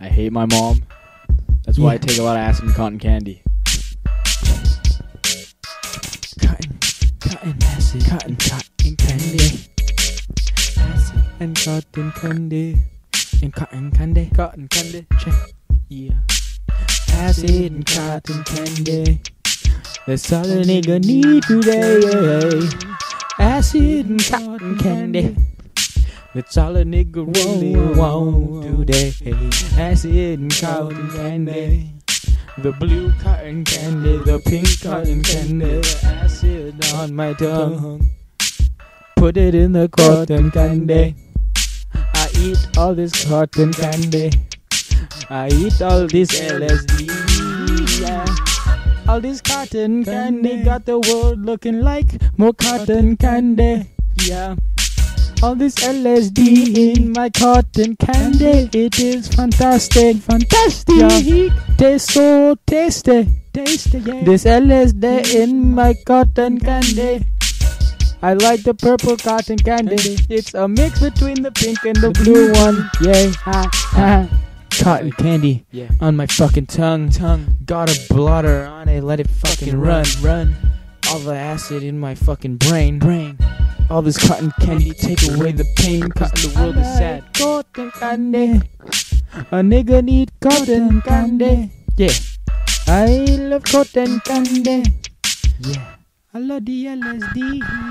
I hate my mom. That's why I take a lot of acid and cotton candy. Cotton, cotton acid, cotton, cotton candy. Acid and cotton candy. And cotton candy, cotton candy. Yeah. Acid and cotton candy. That's all a nigga need today. Acid and cotton candy. That's all a nigga really want today. Acid and cotton candy. The blue cotton candy, the pink cotton candy, the acid on my tongue. Put it in the cotton candy. I eat all this cotton candy. I eat all this LSD. Yeah. All this cotton candy got the world looking like more cotton candy. Yeah. All this LSD in my cotton candy. It is fantastic, fantastic. Yeah. Tastes so tasty, tasty. Yeah. This LSD in my cotton candy. I like the purple cotton candy. It's a mix between the pink and the blue one. Ha, ha. Cotton candy Yeah. on my fucking tongue. Tongue. Got a blotter on it. Let it fucking run. Run. All the acid in my fucking brain. Brain. All this cotton candy take away the pain. Cotton, the world is sad. Cotton candy. A nigga need cotton candy. Yeah. I love cotton candy. Yeah. I love the LSD.